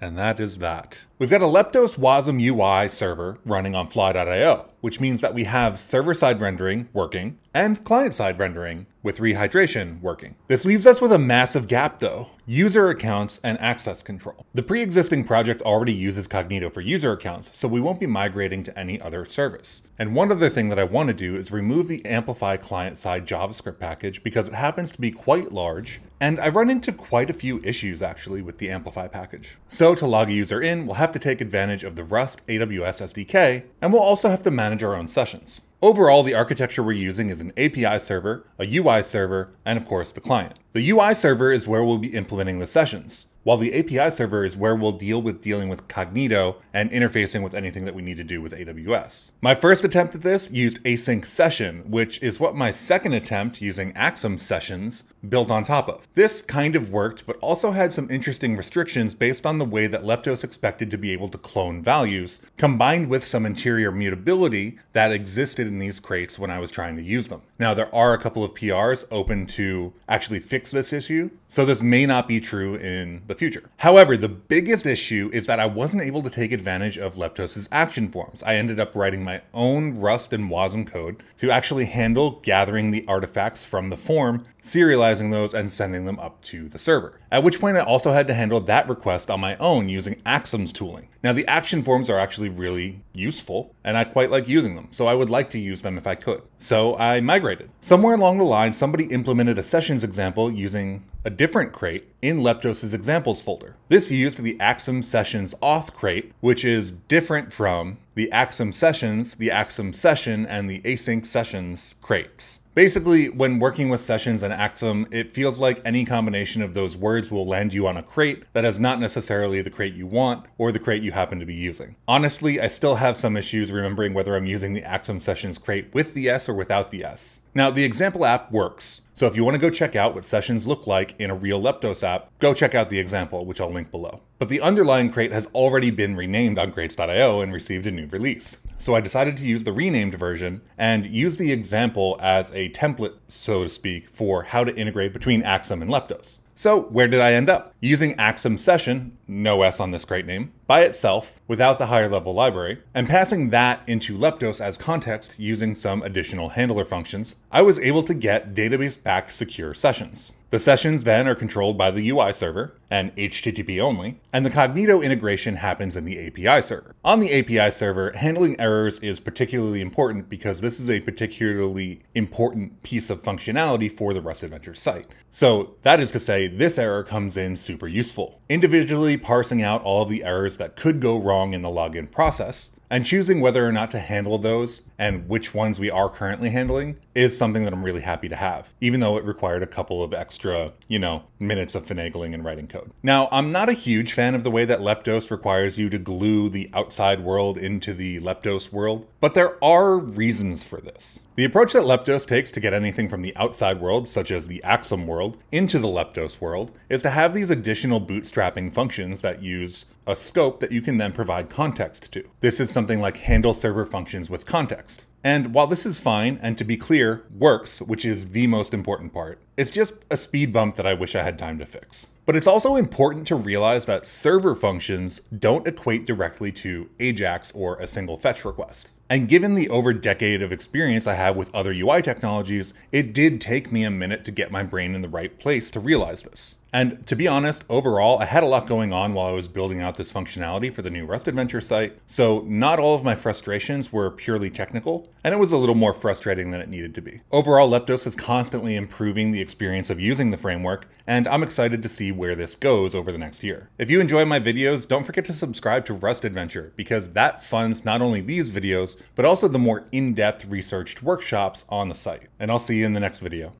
And that is that. We've got a Leptos Wasm UI server running on fly.io, which means that we have server-side rendering working and client-side rendering with rehydration working. This leaves us with a massive gap though, user accounts and access control. The pre-existing project already uses Cognito for user accounts, so we won't be migrating to any other service. And one other thing that I want to do is remove the Amplify client-side JavaScript package because it happens to be quite large, and I've run into quite a few issues actually with the Amplify package. So to log a user in, we'll have to take advantage of the Rust AWS SDK, and we'll also have to manage our own sessions. Overall, the architecture we're using is an API server, a UI server, and of course the client. The UI server is where we'll be implementing the sessions while the API server is where we'll deal with dealing with Cognito and interfacing with anything that we need to do with AWS. My first attempt at this used async session, which is what my second attempt using Axum sessions built on top of. This kind of worked, but also had some interesting restrictions based on the way that Leptos expected to be able to clone values, combined with some interior mutability that existed in these crates when I was trying to use them. Now, there are a couple of PRs open to actually fix this issue, so this may not be true in the future. However, the biggest issue is that I wasn't able to take advantage of Leptos' action forms. I ended up writing my own Rust and Wasm code to actually handle gathering the artifacts from the form, serializing those, and sending them up to the server. At which point I also had to handle that request on my own using Axum's tooling. Now the action forms are actually really useful, and I quite like using them, so I would like to use them if I could. So I migrated. Somewhere along the line, somebody implemented a sessions example using a different crate in Leptos' examples folder. This used the Axum Sessions auth crate, which is different from the Axum Sessions, the Axum Session, and the Async Sessions crates. Basically, when working with sessions and Axum, it feels like any combination of those words will land you on a crate that is not necessarily the crate you want or the crate you happen to be using. Honestly, I still have some issues remembering whether I'm using the Axum Sessions crate with the S or without the S. Now, the example app works, so if you want to go check out what sessions look like in a real Leptos app, go check out the example, which I'll link below. But the underlying crate has already been renamed on crates.io and received a new release. So I decided to use the renamed version and use the example as a template, so to speak, for how to integrate between Axum and Leptos. So where did I end up? Using Axum Session, no S on this crate name, by itself without the higher level library, and passing that into Leptos as context using some additional handler functions, I was able to get database backed secure sessions. The sessions then are controlled by the UI server and HTTP only, and the Cognito integration happens in the API server. On the API server, handling errors is particularly important because this is a particularly important piece of functionality for the Rust Adventure site. So that is to say, this error comes in super useful. Individually parsing out all of the errors that could go wrong in the login process, and choosing whether or not to handle those and which ones we are currently handling is something that I'm really happy to have, even though it required a couple of extra, you know, minutes of finagling and writing code. Now, I'm not a huge fan of the way that Leptos requires you to glue the outside world into the Leptos world, but there are reasons for this. The approach that Leptos takes to get anything from the outside world, such as the Axum world, into the Leptos world, is to have these additional bootstrapping functions that use a scope that you can then provide context to. This is something like handle server functions with context. And while this is fine, and to be clear, works, which is the most important part, it's just a speed bump that I wish I had time to fix. But it's also important to realize that server functions don't equate directly to AJAX or a single fetch request. And given the over decade of experience I have with other UI technologies, it did take me a minute to get my brain in the right place to realize this. And to be honest, overall, I had a lot going on while I was building out this functionality for the new Rust Adventure site, so not all of my frustrations were purely technical, and it was a little more frustrating than it needed to be. Overall, Leptos is constantly improving the experience of using the framework, and I'm excited to see where this goes over the next year. If you enjoy my videos, don't forget to subscribe to Rust Adventure, because that funds not only these videos, but also the more in-depth researched workshops on the site. And I'll see you in the next video.